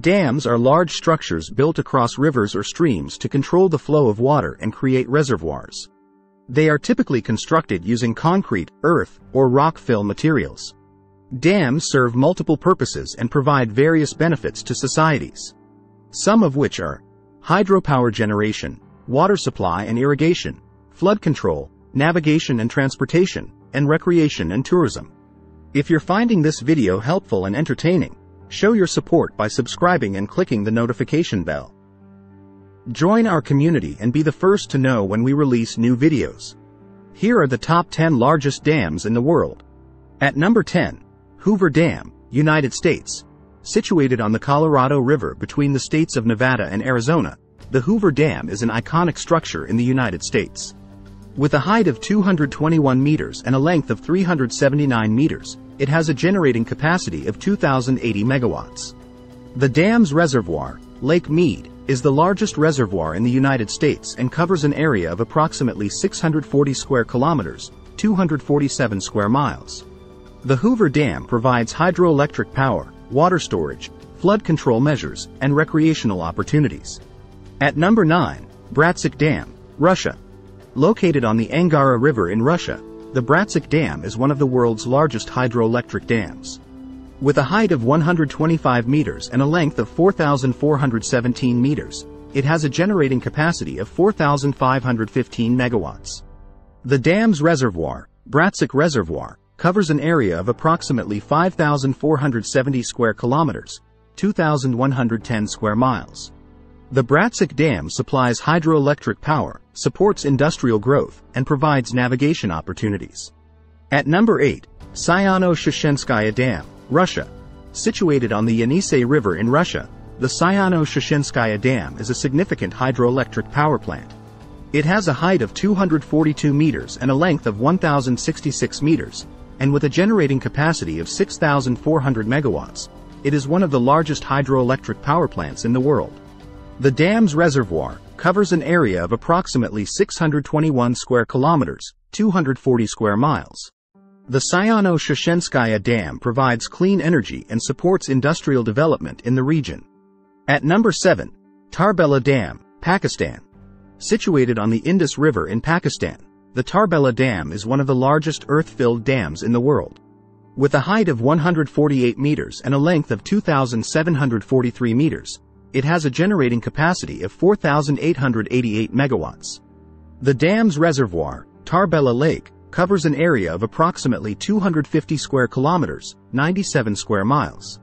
Dams are large structures built across rivers or streams to control the flow of water and create reservoirs. They are typically constructed using concrete, earth, or rock fill materials. Dams serve multiple purposes and provide various benefits to societies. Some of which are hydropower generation, water supply and irrigation, flood control, navigation and transportation, and recreation and tourism. If you're finding this video helpful and entertaining, show your support by subscribing and clicking the notification bell. Join our community and be the first to know when we release new videos. Here are the top 10 largest dams in the world. At number 10, Hoover Dam, United States. Situated on the Colorado River between the states of Nevada and Arizona, the Hoover Dam is an iconic structure in the United States. With a height of 221 meters and a length of 379 meters, it has a generating capacity of 2,080 megawatts. The dam's reservoir, Lake Mead, is the largest reservoir in the United States and covers an area of approximately 640 square kilometers, 247 square miles. The Hoover Dam provides hydroelectric power, water storage, flood control measures, and recreational opportunities. At number 9, Bratsk Dam, Russia. Located on the Angara River in Russia, the Bratsk Dam is one of the world's largest hydroelectric dams. With a height of 125 meters and a length of 4,417 meters, it has a generating capacity of 4,515 megawatts. The dam's reservoir, Bratsk Reservoir, covers an area of approximately 5,470 square kilometers, 2,110 square miles. The Bratsk Dam supplies hydroelectric power, supports industrial growth, and provides navigation opportunities. At number 8, Sayano-Shushenskaya Dam, Russia. Situated on the Yenisei River in Russia, the Sayano-Shushenskaya Dam is a significant hydroelectric power plant. It has a height of 242 meters and a length of 1,066 meters, and with a generating capacity of 6,400 megawatts, it is one of the largest hydroelectric power plants in the world. The dam's reservoir covers an area of approximately 621 square kilometers, 240 square miles. The Sayano-Shushenskaya Dam provides clean energy and supports industrial development in the region. At number 7, Tarbela Dam, Pakistan. Situated on the Indus River in Pakistan, the Tarbela Dam is one of the largest earth-filled dams in the world. With a height of 148 meters and a length of 2,743 meters, it has a generating capacity of 4,888 megawatts. The dam's reservoir, Tarbela Lake, covers an area of approximately 250 square kilometers, 97 square miles.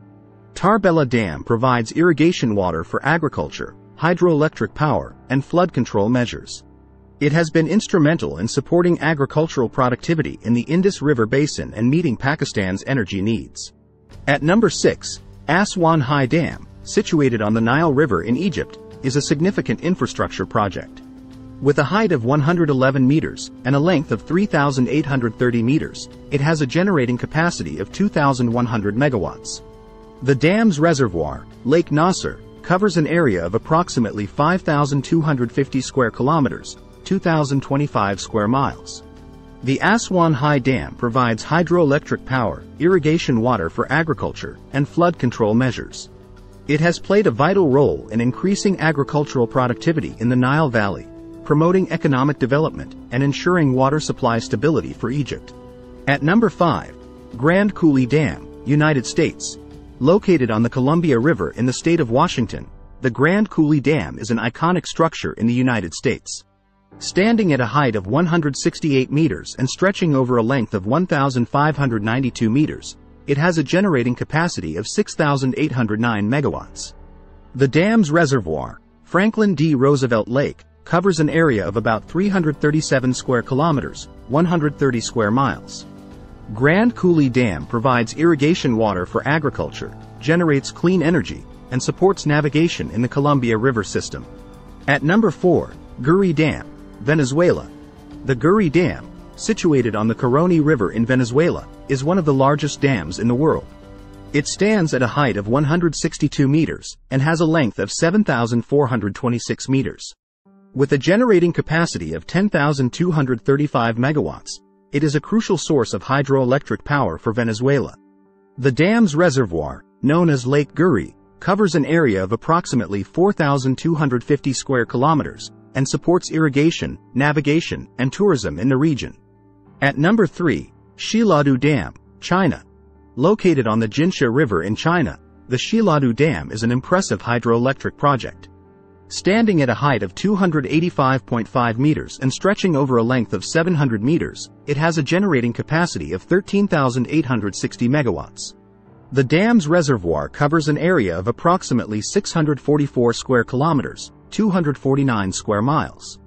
Tarbela Dam provides irrigation water for agriculture, hydroelectric power, and flood control measures. It has been instrumental in supporting agricultural productivity in the Indus River Basin and meeting Pakistan's energy needs. At number 6, Aswan High Dam, situated on the Nile River in Egypt, is a significant infrastructure project. With a height of 111 meters and a length of 3,830 meters, it has a generating capacity of 2,100 megawatts. The dam's reservoir, Lake Nasser, covers an area of approximately 5,250 square kilometers, 2,025 square miles. The Aswan High Dam provides hydroelectric power, irrigation water for agriculture, and flood control measures. It has played a vital role in increasing agricultural productivity in the Nile Valley, promoting economic development, and ensuring water supply stability for Egypt. At number 5, Grand Coulee Dam, United States. Located on the Columbia River in the state of Washington, the Grand Coulee Dam is an iconic structure in the United States. Standing at a height of 168 meters and stretching over a length of 1,592 meters, it has a generating capacity of 6,809 megawatts. The dam's reservoir, Franklin D. Roosevelt Lake, covers an area of about 337 square kilometers, 130 square miles. Grand Coulee Dam provides irrigation water for agriculture, generates clean energy, and supports navigation in the Columbia River system. At number 4, Guri Dam, Venezuela. The Guri Dam, situated on the Caroni River in Venezuela, is one of the largest dams in the world. It stands at a height of 162 meters and has a length of 7,426 meters. With a generating capacity of 10,235 megawatts, it is a crucial source of hydroelectric power for Venezuela. The dam's reservoir, known as Lake Guri, covers an area of approximately 4,250 square kilometers, and supports irrigation, navigation, and tourism in the region. At number 3, Xiluodu Dam, China. Located on the Jinsha River in China, the Xiluodu Dam is an impressive hydroelectric project. Standing at a height of 285.5 meters and stretching over a length of 700 meters, it has a generating capacity of 13,860 megawatts. The dam's reservoir covers an area of approximately 644 square kilometers, 249 square miles.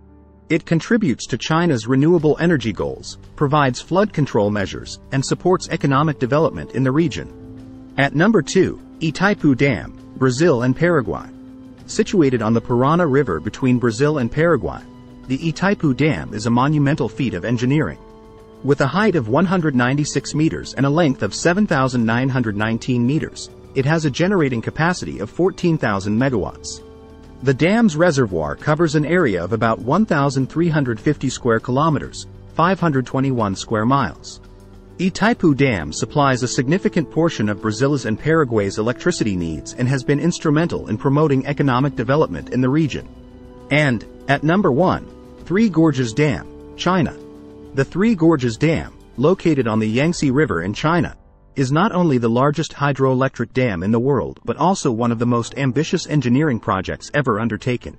It contributes to China's renewable energy goals, provides flood control measures, and supports economic development in the region. At number 2, Itaipu Dam, Brazil and Paraguay. Situated on the Parana River between Brazil and Paraguay, the Itaipu Dam is a monumental feat of engineering. With a height of 196 meters and a length of 7,919 meters, it has a generating capacity of 14,000 megawatts. The dam's reservoir covers an area of about 1,350 square kilometers, 521 square miles. Itaipu Dam supplies a significant portion of Brazil's and Paraguay's electricity needs and has been instrumental in promoting economic development in the region. And, at number 1, Three Gorges Dam, China. The Three Gorges Dam, located on the Yangtze River in China, is not only the largest hydroelectric dam in the world but also one of the most ambitious engineering projects ever undertaken.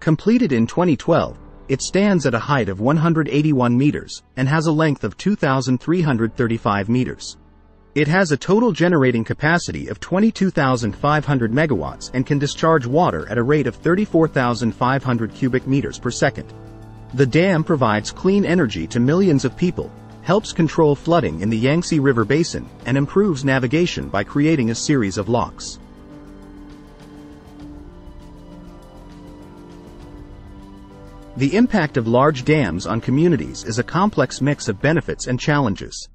Completed in 2012, it stands at a height of 181 meters and has a length of 2,335 meters. It has a total generating capacity of 22,500 megawatts and can discharge water at a rate of 34,500 cubic meters per second. The dam provides clean energy to millions of people, helps control flooding in the Yangtze River Basin, and improves navigation by creating a series of locks. The impact of large dams on communities is a complex mix of benefits and challenges.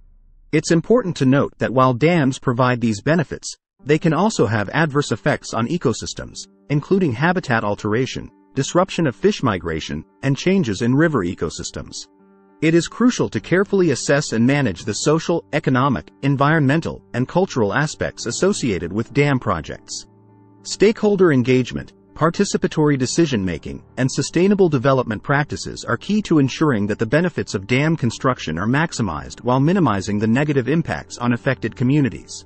It's important to note that while dams provide these benefits, they can also have adverse effects on ecosystems, including habitat alteration, disruption of fish migration, and changes in river ecosystems. It is crucial to carefully assess and manage the social, economic, environmental, and cultural aspects associated with dam projects. Stakeholder engagement, participatory decision-making, and sustainable development practices are key to ensuring that the benefits of dam construction are maximized while minimizing the negative impacts on affected communities.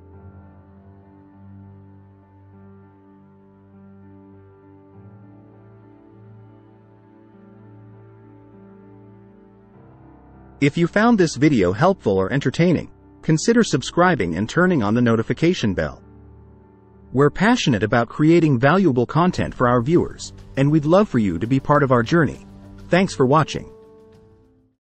If you found this video helpful or entertaining, consider subscribing and turning on the notification bell. We're passionate about creating valuable content for our viewers, and we'd love for you to be part of our journey. Thanks for watching.